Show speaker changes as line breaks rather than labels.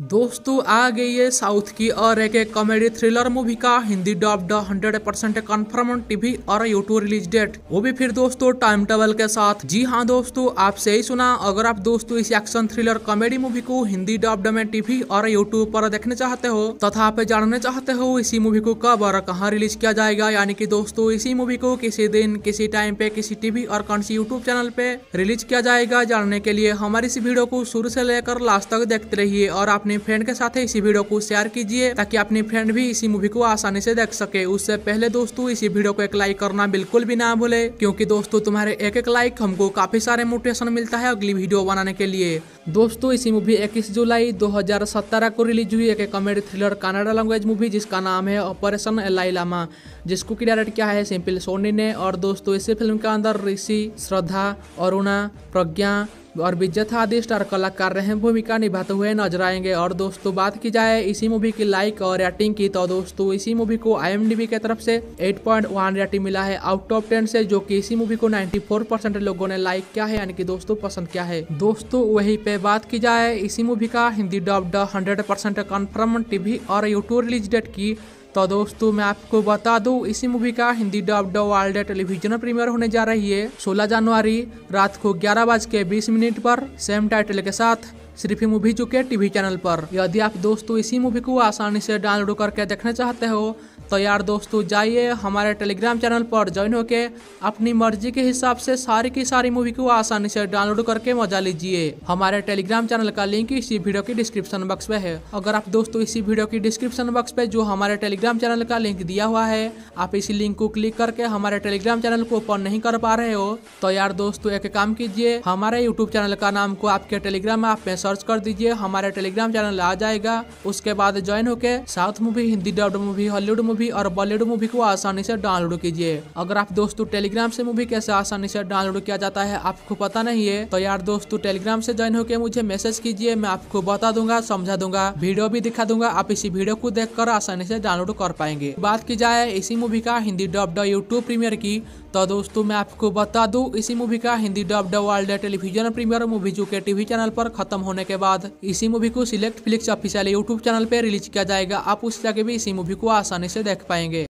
दोस्तों, आ गई है साउथ की और एक कॉमेडी थ्रिलर मूवी का Hindi dubbed hundred percent confirm TV और यूट्यूब रिलीज़ डेट वो भी फिर दोस्तों टाइम टेबल के साथ। जी हाँ दोस्तों, आप सही सुना, अगर आप दोस्तों इस एक्शन थ्रिलर कॉमेडी मूवी को हिंदी डब्ड में टीवी और यूट्यूब पर देखने चाहते हो, तथा आप जानने चाहते हो इसी मूवी को कब और कहाँ रिलीज़ किया जाएगा, यानी की दोस्तों इसी मूवी को किसी दिन, किसी टाइम पे, किसी टीवी और कौन सी यूट्यूब चैनल पे रिलीज़ किया जाएगा, जानने के लिए हमारी इस वीडियो को शुरू से लेकर लास्ट तक देखते रहिए और आप अपने फ्रेंड के साथ इसी वीडियो को शेयर कीजिए, ताकि अपनी फ्रेंड भी इसी मूवी को आसानी से देख सके। उससे पहले दोस्तों, इसी वीडियो को एक लाइक करना बिल्कुल भी ना भूले, क्योंकि दोस्तों, तुम्हारे एक एक लाइक हमको काफ़ी सारे मोटिवेशन मिलता है अगली वीडियो बनाने के लिए। दोस्तों, इसी मूवी 21 जुलाई 2017 को रिलीज़ हुई एक comedy thriller Kannada language movie जिसका नाम है ऑपरेशन एलाई लामा जिसको की डायरेक्ट किया है सिंपल सोनी ने। और दोस्तों, इसी फ़िल्म के अंदर ऋषि, श्रद्धा, अरुणा, प्रज्ञा और विज्जत आदि स्टार कलाकार रहे भूमिका निभाते हुए नज़र आएँगे। और दोस्तों, बात की जाए इसी मूवी की लाइक और रेटिंग की तो दोस्तों, इसी मूवी को आई की तरफ़ से 8.1 रेटिंग मिला है। आउट ऑफ़ 10 से जो कि इसी मूवी को 94 परसेंट लोगों ने लाइक किया है, यानी कि दोस्तों, पसंद किया है। दोस्तों, वही पे बात की जाए इसी मूवी का, Hindi dubbed hundred percent confirm TV और यूट्यूब रिलीज़ डेट की तो दोस्तों, मैं आपको बता दूँ, इसी मूवी का Hindi dubbed world television premiere होने जा रही है। 16 जनवरी रात को ग्यारह बज के बीस मिनट पर सेम टाइटल के साथ सिर्फ़ मूवी चुके टीवी चैनल पर। यदि आप दोस्तों, इसी मूवी को आसानी से डाउनलोड करके देखना चाहते हो तो यार दोस्तों, जाइए हमारे टेलीग्राम चैनल पर ज्वाइन होके अपनी मर्ज़ी के हिसाब से सारी की सारी मूवी को आसानी से डाउनलोड करके मज़ा लीजिए। हमारे टेलीग्राम चैनल का लिंक इसी वीडियो की डिस्क्रिप्शन बॉक्स में है। अगर आप दोस्तों इसी वीडियो की डिस्क्रिप्शन बॉक्स पे जो हमारे टेलीग्राम चैनल का लिंक दिया हुआ है, आप इसी लिंक को क्लिक करके हमारे टेलीग्राम चैनल को ओपन नहीं कर पा रहे हो तो यार दोस्तों, एक काम कीजिए, हमारे यूट्यूब चैनल का नाम को आपके टेलीग्राम ऐप में सर्च कर दीजिए, हमारे टेलीग्राम चैनल आ जाएगा। उसके बाद ज्वाइन होके south movie Hindi dubbed movie Hollywood movie और बॉलीवुड मूवी को आसानी से डाउनलोड कीजिए। अगर आप दोस्तों टेलीग्राम से मूवी कैसे आसानी से डाउनलोड किया जाता है, आपको पता नहीं है तो यार दोस्तों टेलीग्राम से ज्वाइन होकर मुझे मैसेज कीजिए, मैं आपको बता दूँगा, समझा दूँगा, वीडियो भी दिखा दूँगा, आप इसी वीडियो को देख आसानी से डाउनलोड कर पाएँगे। बात की जाए इसी मूवी का हिंदी डब्ड यूट्यूब प्रीमियर की तो दोस्तों मैं आपको बता दूँ, इसी मूवी का Hindi dubbed world television premiere movie जो के टीवी चैनल पर खत्म होने के बाद, इसी मूवी को Select Flix official YouTube channel पर रिलीज़ किया जाएगा। आप उस जगह भी इसी मूवी को आसानी से देख पाएँगे।